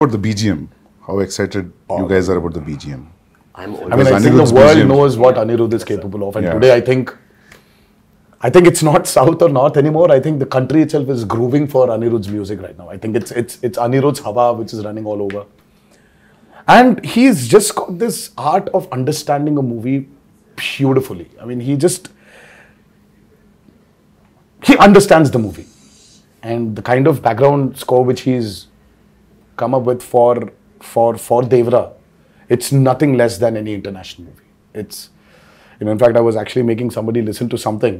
about the BGM. How excited you guys are about the BGM? I'm I mean, I think the world BGM. knows what Anirudh is capable of, and Yeah. today I think, I think it's not south or north anymore. I think the country itself is grooving for Anirudh's music right now. I think it's it's it's Anirudh's Hava which is running all over, and he's just got this art of understanding a movie beautifully. I mean, he just he understands the movie, and the kind of background score which he's come up with for for for Devara, it's nothing less than any international movie. It's you know, in fact, I was actually making somebody listen to something,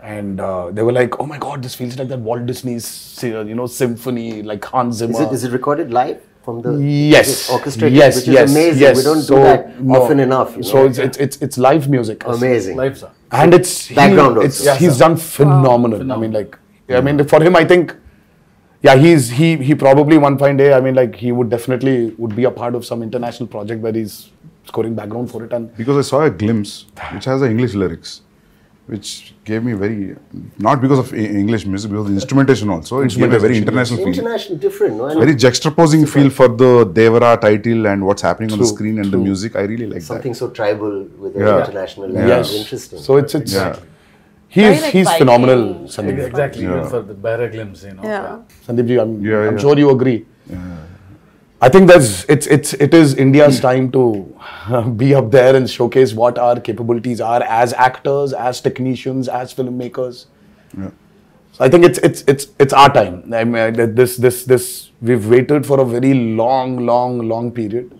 and uh, they were like, "Oh my God, this feels like that Walt Disney's uh, you know symphony, like Hans Zimmer." Is it, is it recorded live from the Yes. is it orchestrated, Yes. which is yes. amazing. Yes. We don't so, do that no. often enough. You know? So it's, it's it's it's live music. amazing. Live, sir. and it's Background also. It's, Yeah, he's done phenomenal. I mean, like, I mean, for him, I think, yeah, he's he he probably one fine day. I mean, like, he would definitely would be a part of some international project where he's scoring background for it. And Because I saw a glimpse which has the English lyrics, which gave me very not because of English music, because of the instrumentation also. It gave a very international feel. International, different, no? Very juxtaposing feel for the Devara title and what's happening on the screen and the music. I really like something that. Something so tribal with an Yeah. international Yeah. level. yes, Interesting. So it's it's Yeah. He's like, he's Viking. phenomenal. Sandeep. Exactly, Yeah. even for the Barra glimpse, you know. Yeah. Sandeep ji, I'm, Yeah, I'm yeah. sure you agree. I think there's it's it's it is India's hmm. time to be up there and showcase what our capabilities are as actors, as technicians, as filmmakers. Yeah. So I think it's it's it's it's our time. I mean, this this this we've waited for a very long, long, long period,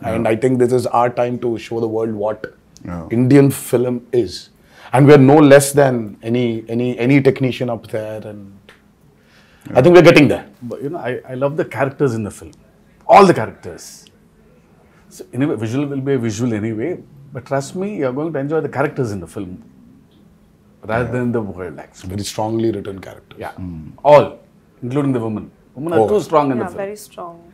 and I think this is our time to show the world what Yeah. Indian film is, and we're no less than any any any technician up there, and I think we're getting there. But you know, I, I love the characters in the film. All the characters. So anyway, visual will be a visual anyway. But trust me, you're going to enjoy the characters in the film rather than the world actually. Very strongly written characters. Yeah. All, including the women. Women are Oh. too strong in Yeah, the film. very strong.